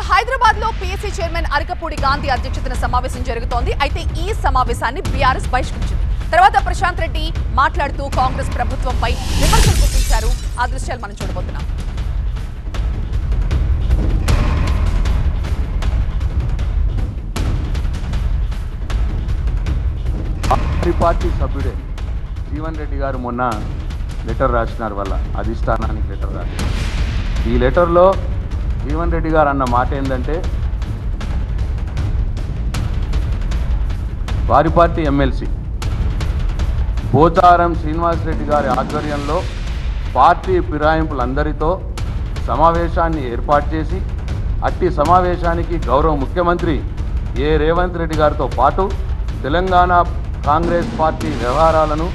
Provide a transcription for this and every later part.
ఇక హైదరాబాద్లో PSC chairman Arekapudi Gandhi అధ్యక్షతన సమావేశం జరుగుతోంది. అయితే ఈ సమావేశాన్ని బీఆర్ఎస్ బహిష్కరించింది. తర్వాత ప్రశాంత్ రెడ్డి మాట్లాడుతూ కాంగ్రెస్ ప్రభుత్వంపై విమర్శలు గుర్తించారు ఆ దృశ్యాలు మనం చూడబోతున్నాం. పార్టీ సభ్యుడే జీవన్ రెడ్డి గారు మొన్న లెటర్ రాసినారు వల్ల అధిష్టానానికి లెటర్ రాసినారు ఈ లెటర్లో జీవన్ రెడ్డి గారు అన్న మాట ఏంటంటే వారి పార్టీ ఎమ్మెల్సీ పోచారం శ్రీనివాసరెడ్డి గారి ఆధ్వర్యంలో పార్టీ ఫిరాయింపులందరితో సమావేశాన్ని ఏర్పాటు చేసి అట్టి సమావేశానికి గౌరవ ముఖ్యమంత్రి ఏ రేవంత్ రెడ్డి గారితో పాటు తెలంగాణ కాంగ్రెస్ పార్టీ వ్యవహారాలను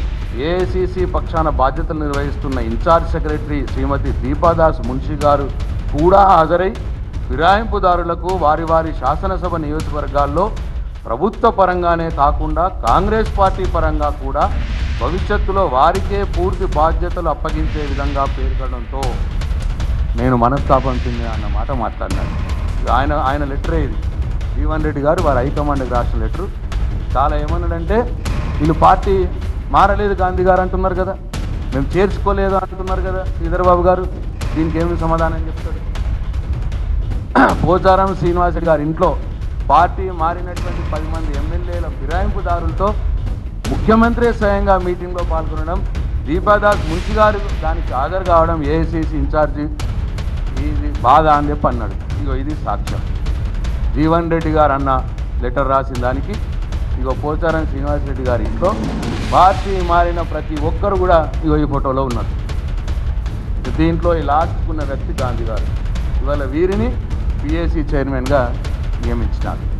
ఏఐసిసి పక్షాన బాధ్యతలు నిర్వహిస్తున్న ఇన్ఛార్జ్ సెక్రటరీ శ్రీమతి దీపాదాస్ మున్షి గారు కూడా హాజరై ఫిరాయింపుదారులకు వారి వారి శాసనసభ నియోజకవర్గాల్లో ప్రభుత్వ పరంగానే కాకుండా కాంగ్రెస్ పార్టీ పరంగా కూడా భవిష్యత్తులో వారికే పూర్తి బాధ్యతలు అప్పగించే విధంగా పేర్కొనడంతో నేను మనస్తాపం చెందిన అన్న మాట మాట్లాడినాను. ఆయన ఆయన లెటరే ఇది. జీవన్ రెడ్డి గారు వారి హైకమాండ్కి రాసిన లెటరు. చాలా ఏమన్నాడంటే వీళ్ళు పార్టీ మారలేదు గాంధీ గారు అంటున్నారు కదా. మేము చేర్చుకోలేదు అంటున్నారు కదా శ్రీధర్ బాబు గారు. దీనికి ఏమి సమాధానం చెప్తాడు పోచారం శ్రీనివాసరెడ్డి గారి ఇంట్లో పార్టీ మారినటువంటి పది మంది ఎమ్మెల్యేల ఫిరాయింపుదారులతో ముఖ్యమంత్రి స్వయంగా మీటింగ్లో పాల్గొనడం దీపాదాస్ మున్షి గారు దానికి హాజరు కావడం ఏఐసిసి ఇన్ఛార్జి ఇది బాధ అని చెప్పి అన్నాడు. ఇగో ఇది సాక్ష్యం. జీవన్ రెడ్డి గారు అన్న లెటర్ రాసిన దానికి ఇగో పోచారం శ్రీనివాసరెడ్డి గారి ఇంట్లో పార్టీ మారిన ప్రతి ఒక్కరు కూడా ఇగో ఈ ఫోటోలో ఉన్నారు. దీంట్లో ఈ లాస్ట్కున్న వ్యక్తి గాంధీ గారు. ఇవాళ వీరిని పిఏసీ చైర్మన్గా నియమించినారు.